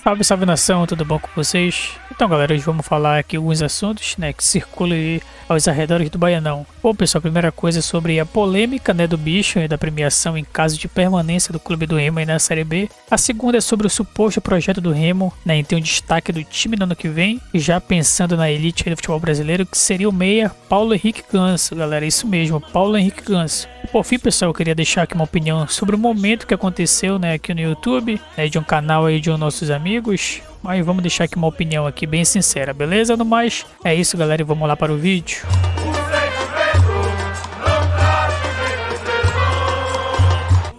Salve, salve nação, tudo bom com vocês? Então, galera, hoje vamos falar aqui alguns assuntos, né, que circulam aos arredores do Baianão. Bom, pessoal, a primeira coisa é sobre a polêmica, né, do bicho e da premiação em caso de permanência do clube do Remo aí na Série B. A segunda é sobre o suposto projeto do Remo, né, em ter um destaque do time no ano que vem, já pensando na elite do futebol brasileiro, que seria o meia Paulo Henrique Ganso, galera, isso mesmo, Paulo Henrique Ganso. Por fim, pessoal, eu queria deixar aqui uma opinião sobre o momento que aconteceu, né, aqui no YouTube, né, de um canal aí de um nossos amigos, mas vamos deixar aqui uma opinião aqui bem sincera, beleza? No mais, é isso galera e vamos lá para o vídeo.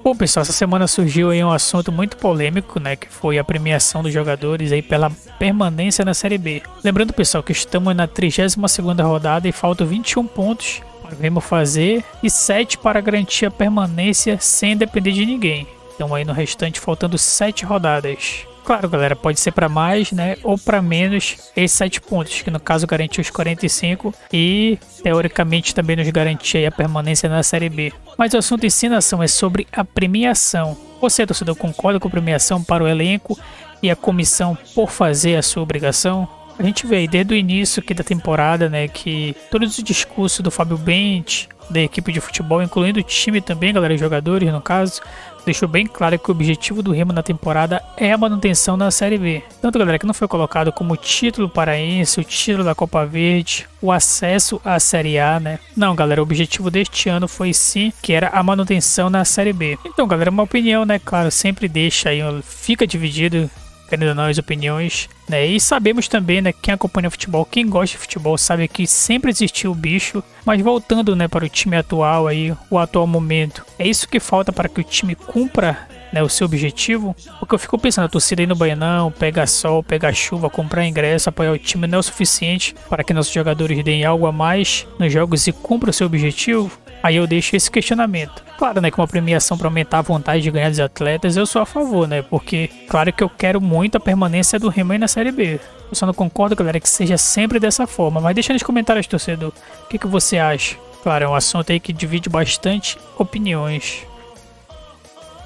Bom pessoal, essa semana surgiu aí um assunto muito polêmico, né, que foi a premiação dos jogadores aí pela permanência na Série B. Lembrando pessoal que estamos na 32ª rodada e faltam 21 pontos para fazer e 7 para garantir a permanência sem depender de ninguém. Então aí no restante faltando 7 rodadas. Claro, galera, pode ser para mais, né, ou para menos esses 7 pontos, que no caso garante os 45 e teoricamente também nos garante a permanência na Série B. Mas o assunto em si, nação, é sobre a premiação. Você, torcedor, concorda com a premiação para o elenco e a comissão por fazer a sua obrigação? A gente vê desde o início aqui da temporada, né, que todos os discursos do Fábio Bente, da equipe de futebol, incluindo o time também, galera, jogadores no caso, deixou bem claro que o objetivo do Remo na temporada é a manutenção na Série B. Tanto, galera, que não foi colocado como título paraense, o título da Copa Verde, o acesso à Série A, né? Não, galera, o objetivo deste ano foi sim que era a manutenção na Série B. Então, galera, uma opinião, né? Claro, sempre deixa aí, fica dividido querendo ou não, as opiniões, né? E sabemos também, né, quem acompanha futebol, quem gosta de futebol, sabe que sempre existiu o bicho, mas voltando, né, para o time atual aí, o atual momento, é isso que falta para que o time cumpra né, o seu objetivo, porque eu fico pensando, a torcida aí no Baianão, pega sol, pega chuva, comprar ingresso, apoiar o time não é o suficiente para que nossos jogadores deem algo a mais nos jogos e cumpra o seu objetivo. Aí eu deixo esse questionamento. Claro, né, que uma premiação para aumentar a vontade de ganhar dos atletas, eu sou a favor, né? Porque, claro que eu quero muito a permanência do Remo aí na Série B. Eu só não concordo, galera, que seja sempre dessa forma. Mas deixa nos comentários, torcedor, o que, que você acha? Claro, é um assunto aí que divide bastante opiniões.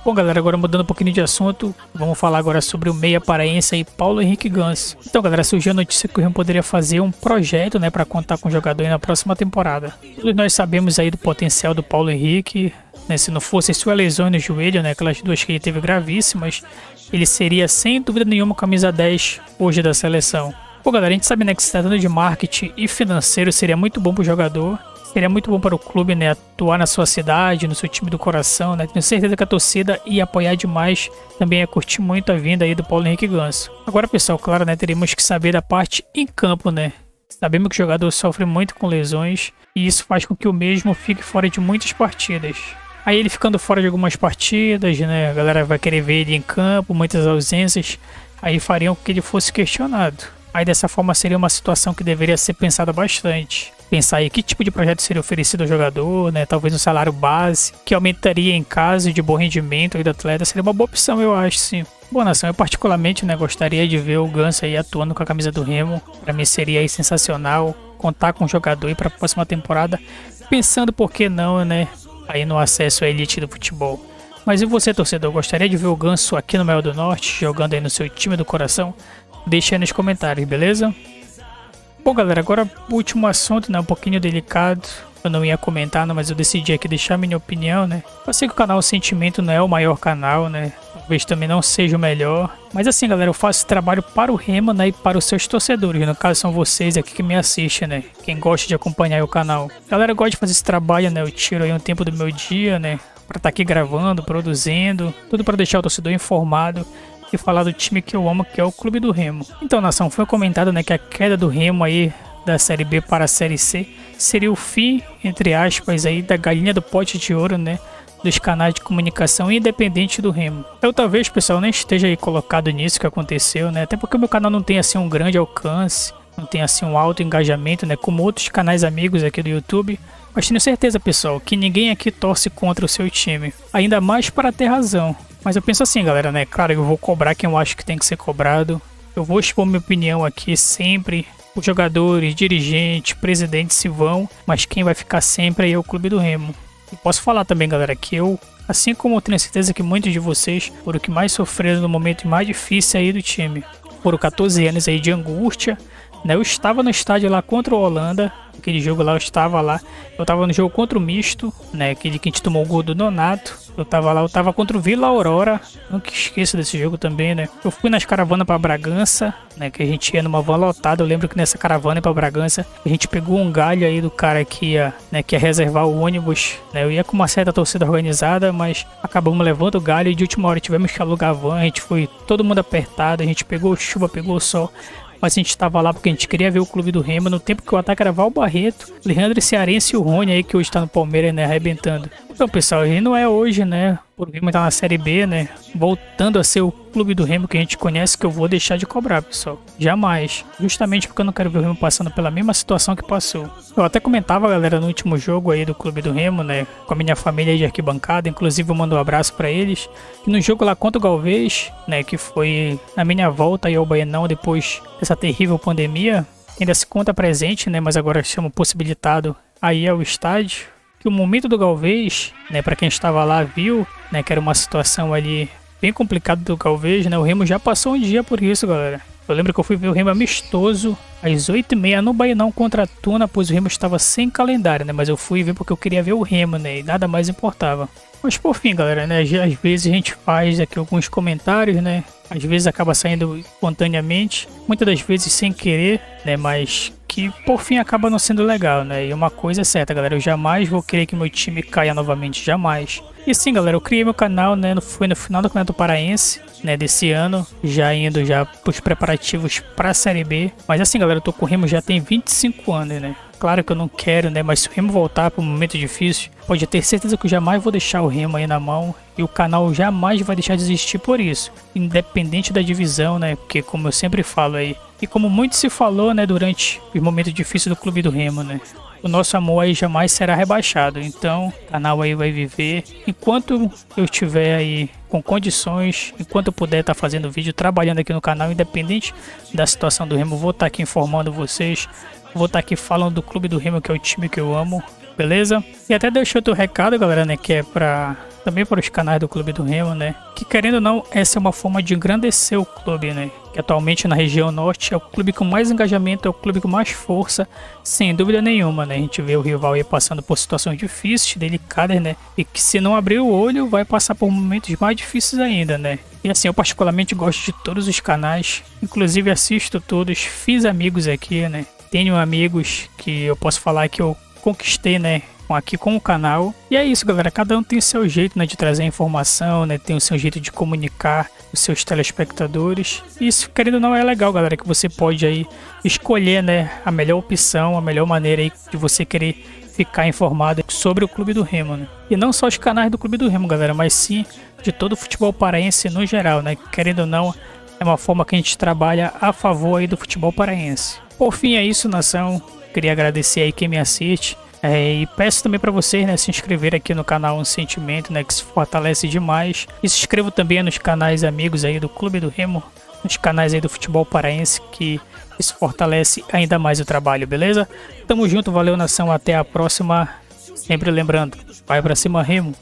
Bom, galera, agora mudando um pouquinho de assunto, vamos falar agora sobre o meia paraense aí, Paulo Henrique Gans. Então, galera, surgiu a notícia que o Remo poderia fazer um projeto, né, para contar com o jogador na próxima temporada. Todos nós sabemos aí do potencial do Paulo Henrique, né, se não fosse sua lesão no joelho, né, aquelas duas que ele teve gravíssimas, ele seria sem dúvida nenhuma camisa 10 hoje da seleção. Bom, galera, a gente sabe né, que se tratando de marketing e financeiro seria muito bom para o jogador, Seria muito bom para o clube, né, atuar na sua cidade, no seu time do coração, né? Tenho certeza que a torcida ia apoiar demais, também ia curtir muito a vinda aí do Paulo Henrique Ganso. Agora, pessoal, claro, né, teríamos que saber da parte em campo, né? Sabemos que o jogador sofre muito com lesões e isso faz com que o mesmo fique fora de muitas partidas. Aí ele ficando fora de algumas partidas, né? A galera vai querer ver ele em campo, muitas ausências, aí fariam com que ele fosse questionado. Aí dessa forma seria uma situação que deveria ser pensada bastante pensar aí que tipo de projeto seria oferecido ao jogador, né? Talvez um salário base, que aumentaria em caso de bom rendimento do atleta, seria uma boa opção, eu acho, sim. Boa nação, eu particularmente, né, gostaria de ver o Ganso aí atuando com a camisa do Remo. Para mim seria aí sensacional contar com o jogador aí para a próxima temporada, pensando por que não, né, aí no acesso à elite do futebol. Mas e você, torcedor, gostaria de ver o Ganso aqui no Mel do Norte, jogando aí no seu time do coração? Deixe aí nos comentários, beleza? Bom, galera, agora o último assunto, né? Um pouquinho delicado. Eu não ia comentar, não, mas eu decidi aqui deixar minha opinião, né? Eu sei que o canal Sentimento não é o maior canal, né? Talvez também não seja o melhor. Mas assim, galera, eu faço trabalho para o Remo, né? E para os seus torcedores. No caso, são vocês aqui que me assistem, né? Quem gosta de acompanhar o canal. Galera, gosta de fazer esse trabalho, né? Eu tiro aí um tempo do meu dia, né? Pra estar tá aqui gravando, produzindo. Tudo para deixar o torcedor informado falar do time que eu amo, que é o Clube do Remo. Então, nação, foi comentado né, que a queda do Remo aí da Série B para a Série C seria o fim, entre aspas, aí da galinha do pote de ouro, né? Dos canais de comunicação independente do Remo. Eu talvez, pessoal, nem esteja aí colocado nisso que aconteceu, né? Até porque o meu canal não tem assim um grande alcance, não tem assim um alto engajamento, né? Como outros canais amigos aqui do YouTube. Mas tenho certeza, pessoal, que ninguém aqui torce contra o seu time. Ainda mais para ter razão. Mas eu penso assim, galera, né? Claro, eu vou cobrar quem eu acho que tem que ser cobrado. Eu vou expor minha opinião aqui sempre. Os jogadores, dirigentes, presidentes se vão, mas quem vai ficar sempre aí é o Clube do Remo. E posso falar também, galera, que eu Assim como eu tenho certeza que muitos de vocês foram o que mais sofreram no momento mais difícil aí do time. Foram 14 anos aí de angústia, né? Eu estava no estádio lá contra o Holanda, aquele jogo lá eu estava lá. Eu estava no jogo contra o Misto, né? Aquele que a gente tomou o gol do Nonato. Eu estava lá, eu estava contra o Vila Aurora. Nunca esqueço desse jogo também, né? Eu fui nas caravanas para Bragança, né? Que a gente ia numa van lotada. Eu lembro que nessa caravana para Bragança, a gente pegou um galho aí do cara que ia, né? Que ia reservar o ônibus, né? Eu ia com uma certa torcida organizada, mas acabamos levando o galho e de última hora tivemos que alugar a van. A gente foi todo mundo apertado, a gente pegou chuva, pegou sol mas a gente estava lá porque a gente queria ver o clube do Remo no tempo que o ataque era Val Barreto, Leandro Cearense e o Rony aí que hoje está no Palmeiras, né, arrebentando. Então, pessoal, ele não é hoje, né? O Remo tá na Série B, né? Voltando a ser o clube do Remo que a gente conhece, que eu vou deixar de cobrar, pessoal. Jamais. Justamente porque eu não quero ver o Remo passando pela mesma situação que passou. Eu até comentava, galera, no último jogo aí do clube do Remo, né? Com a minha família aí de arquibancada. Inclusive, eu mando um abraço para eles. Que no jogo lá contra o Galvez, né? Que foi na minha volta aí ao Baianão depois dessa terrível pandemia. Ainda se conta presente, né? Mas agora chamo possibilitado aí ao estádio que o momento do Galvez, né, para quem estava lá viu, né, que era uma situação ali bem complicada do Galvez, né, o Remo já passou um dia por isso, galera. Eu lembro que eu fui ver o Remo amistoso às 8h30 no Bainão contra a Tuna, pois o Remo estava sem calendário, né? Mas eu fui ver porque eu queria ver o Remo, né? E nada mais importava. Mas por fim, galera, né? Às vezes a gente faz aqui alguns comentários, né? Às vezes acaba saindo espontaneamente, muitas das vezes sem querer, né? Mas que por fim acaba não sendo legal, né? E uma coisa é certa, galera, eu jamais vou querer que meu time caia novamente, jamais. E sim, galera, eu criei meu canal, né? Foi no final do Campeonato Paraense, né? Desse ano, já indo já pros preparativos pra Série B. Mas assim, galera, eu tô com o Remo já tem 25 anos, né? Claro que eu não quero, né? Mas se o Remo voltar para um momento difícil, pode ter certeza que eu jamais vou deixar o Remo aí na mão e o canal jamais vai deixar de existir por isso, independente da divisão, né? Porque como eu sempre falo aí, e como muito se falou, né, durante os momentos difíceis do clube do Remo, né? O nosso amor aí jamais será rebaixado. Então, o canal aí vai viver enquanto eu estiver aí com condições, enquanto eu puder estar tá fazendo vídeo, trabalhando aqui no canal, independente da situação do Remo, vou estar tá aqui informando vocês Vou estar tá aqui falando do Clube do Remo, que é o time que eu amo, beleza? E até deixei outro recado, galera, né, que é pra também para os canais do Clube do Remo, né? Que querendo ou não, essa é uma forma de engrandecer o clube, né? Que atualmente na região norte é o clube com mais engajamento, é o clube com mais força, sem dúvida nenhuma, né? A gente vê o rival aí passando por situações difíceis, delicadas, né? E que se não abrir o olho, vai passar por momentos mais difíceis ainda, né? E assim, eu particularmente gosto de todos os canais, inclusive assisto todos, fiz amigos aqui, né? Tenho amigos que eu posso falar que eu conquistei, né? aqui com o canal. E é isso, galera. Cada um tem o seu jeito né, de trazer informação, né? Tem o seu jeito de comunicar os seus telespectadores. Isso, querendo ou não, é legal, galera, que você pode aí escolher, né, a melhor opção, a melhor maneira aí de você querer ficar informado sobre o Clube do Remo, né? E não só os canais do Clube do Remo, galera, mas sim de todo o futebol paraense no geral, né? Querendo ou não, é uma forma que a gente trabalha a favor aí do futebol paraense. Por fim, é isso, nação. Queria agradecer aí quem me assiste. É, e peço também para vocês né, se inscrever aqui no canal Um Sentimento, né, que se fortalece demais. E se inscreva também nos canais amigos aí do Clube do Remo, nos canais aí do Futebol Paraense, que isso fortalece ainda mais o trabalho, beleza? Tamo junto, valeu nação, até a próxima. Sempre lembrando, vai para cima Remo.